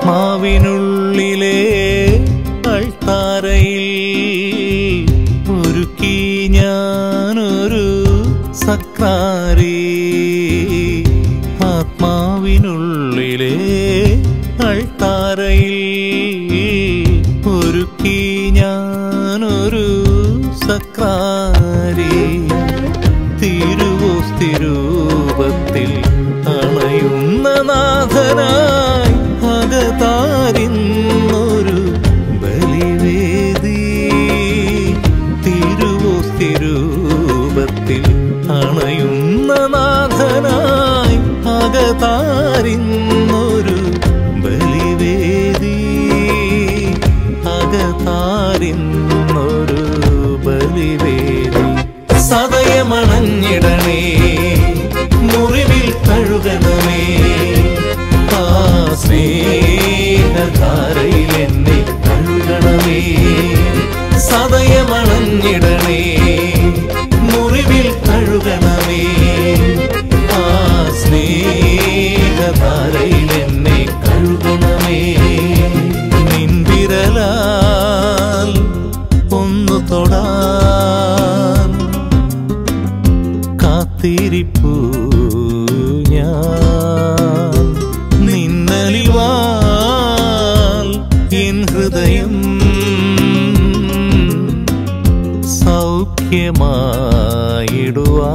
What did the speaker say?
ആത്മാവിനുള്ളിലെ അൾത്താരയിൽ ഒരുക്കി ഞാനൊരു സക്രാരി. ആത്മാവിനുള്ളിലെ അൾത്താരയിൽ ഒരുക്കി ഞാനൊരു സക്രാരി. തിരുവോസ്തിരൂപത്തിൽ അണയുന്ന നാഥനാ താപത്തിൽ അണയുന്ന നാഥനായി അകതാരിന്നൊരു ബലിവേദി. അകതാരിന്നൊരു ബലിവേദി. സതയമണഞ്ഞിടണേ മുറിവിൽ കഴുകണമേ. ആ സ്നേഹ കാത്തിരിപ്പൂ ഞാൻ. എൻ ഹൃദയം സൗഖ്യമായിടുവാ